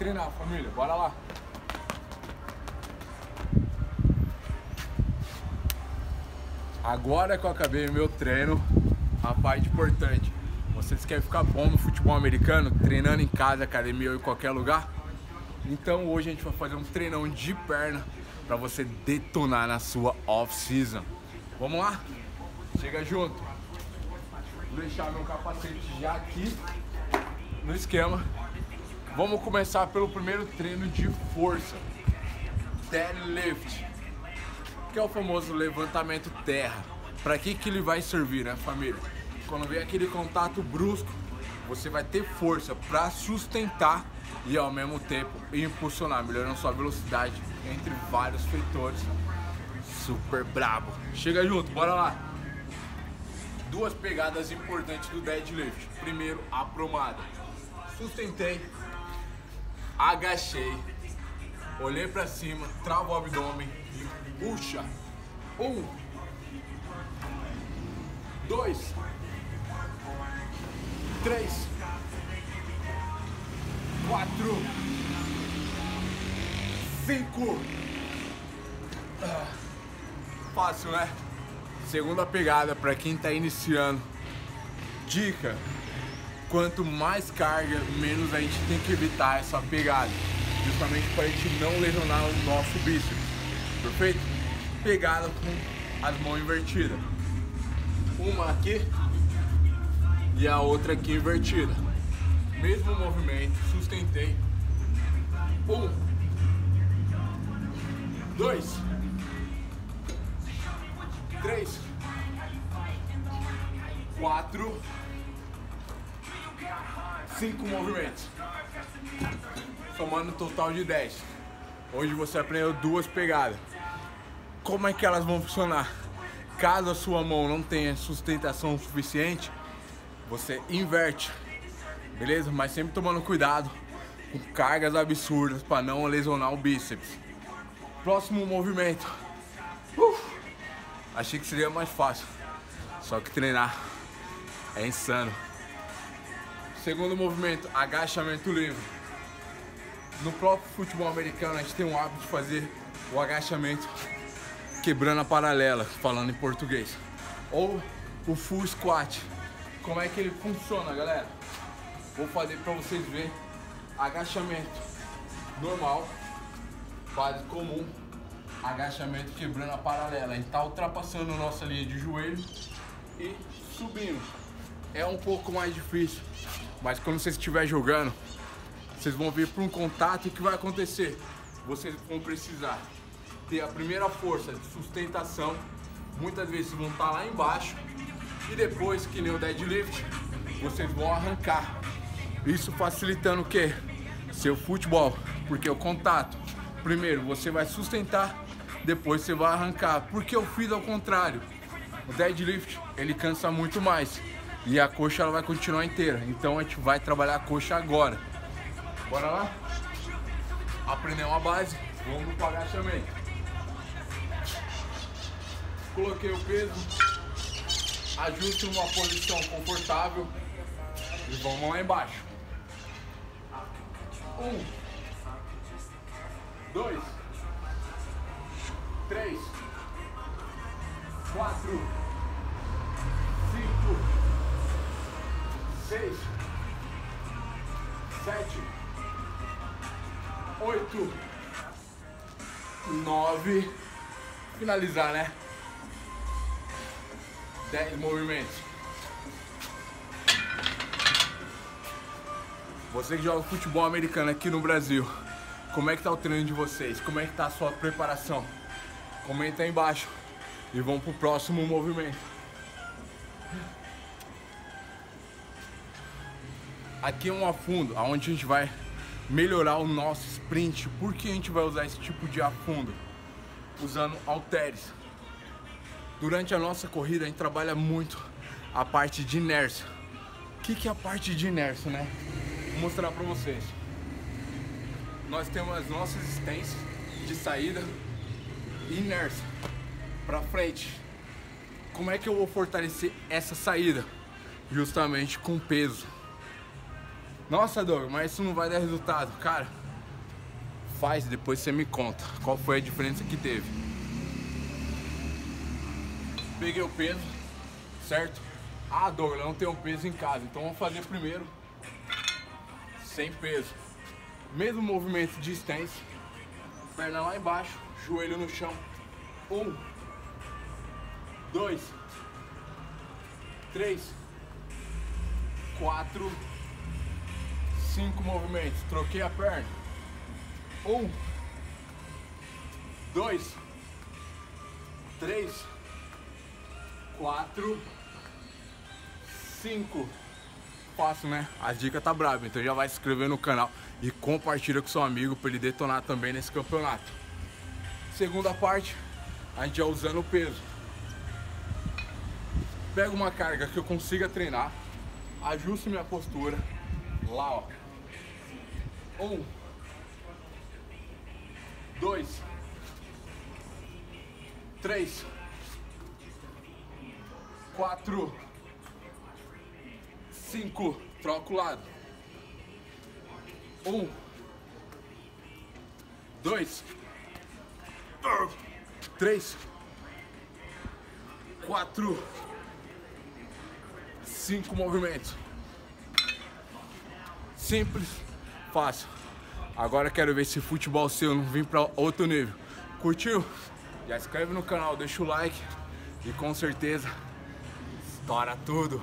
treinar, família. Bora lá. Agora que eu acabei meu treino, a parte importante. Vocês querem ficar bom no futebol americano, treinando em casa, academia ou em qualquer lugar? Então hoje a gente vai fazer um treinão de perna para você detonar na sua off-season. Vamos lá? Chega junto. Vou deixar meu capacete já aqui no esquema. Vamos começar pelo primeiro treino de força. Deadlift. Que é o famoso levantamento terra. Para que que ele vai servir, né, família? Quando vem aquele contato brusco, você vai ter força para sustentar e ao mesmo tempo impulsionar, melhorando sua velocidade entre vários feitores. Super brabo. Chega junto, bora lá. Duas pegadas importantes do deadlift. Primeiro, a promada. Sustentei, agachei, olhei para cima, trava o abdômen, puxa. Um, dois, três, quatro, cinco. Fácil, né? Segunda pegada para quem tá iniciando. Dica: quanto mais carga, menos a gente tem que evitar essa pegada, justamente para a gente não lesionar o nosso bíceps. Perfeito? Pegada com as mãos invertidas. Uma aqui e a outra aqui invertida. Mesmo movimento, sustentei. Um, dois, três, quatro, cinco movimentos, somando um total de 10. Hoje você aprendeu duas pegadas. Como é que elas vão funcionar? Caso a sua mão não tenha sustentação suficiente, você inverte, beleza? Mas sempre tomando cuidado com cargas absurdas para não lesionar o bíceps. Próximo movimento. Uf, achei que seria mais fácil, só que treinar é insano. Segundo movimento, agachamento livre. No próprio futebol americano, a gente tem o hábito de fazer o agachamento quebrando a paralela, falando em português. Ou o full squat. Como é que ele funciona, galera? Vou fazer para vocês verem. Agachamento normal, base comum, agachamento quebrando a paralela. A gente tá ultrapassando nossa linha de joelho e subindo. É um pouco mais difícil, mas quando você estiver jogando, vocês vão vir para um contato e o que vai acontecer? Vocês vão precisar ter a primeira força de sustentação, muitas vezes vão estar lá embaixo e depois, que nem o deadlift, vocês vão arrancar. Isso facilitando o que? Seu futebol, porque o contato, primeiro você vai sustentar, depois você vai arrancar. Porque eu fiz ao contrário. O deadlift ele cansa muito mais e a coxa ela vai continuar inteira. Então a gente vai trabalhar a coxa agora. Bora lá? Aprender uma base, vamos pro agachamento. Coloquei o peso, ajuste uma posição confortável e vamos lá embaixo. Um, dois, três, quatro, seis, sete, oito, nove. Finalizar, né? 10 movimentos. Você que joga futebol americano aqui no Brasil, como é que tá o treino de vocês? Como é que tá a sua preparação? Comenta aí embaixo e vamos pro próximo movimento. Aqui é um afundo, onde a gente vai melhorar o nosso sprint. Por que a gente vai usar esse tipo de afundo? Usando halteres. Durante a nossa corrida a gente trabalha muito a parte de inércia. O que, que é a parte de inércia, né? Vou mostrar pra vocês. Nós temos as nossas existências de saída e inércia pra frente. Como é que eu vou fortalecer essa saída? Justamente com peso. Nossa, Doug, mas isso não vai dar resultado. Cara, Faz, depois você me conta qual foi a diferença que teve. Peguei o peso, certo? Ah, Douglas, não tenho peso em casa, então vamos fazer primeiro sem peso. Mesmo movimento de stance, perna lá embaixo, joelho no chão. Um, dois, três, quatro, cinco movimentos. Troquei a perna. Um, dois, três, quatro, cinco. Fácil, né? A dica tá brava, então já vai se inscrever no canal e compartilha com seu amigo para ele detonar também nesse campeonato. Segunda parte, a gente já usando o peso. Pego uma carga que eu consiga treinar, ajusto minha postura, lá ó. Um, dois, três, quatro, cinco, troca o lado. Um, dois, três, quatro, cinco movimentos. Simples, fácil. Agora quero ver se futebol seu não vem para outro nível. Curtiu? Já inscreve no canal, deixa o like e com certeza estoura tudo.